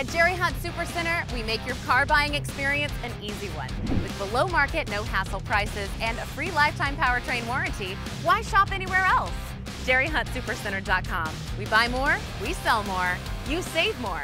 At Jerry Hunt Supercenter, we make your car buying experience an easy one. With below market, no hassle prices and a free lifetime powertrain warranty, why shop anywhere else? JerryHuntSupercenter.com. We buy more, we sell more, you save more.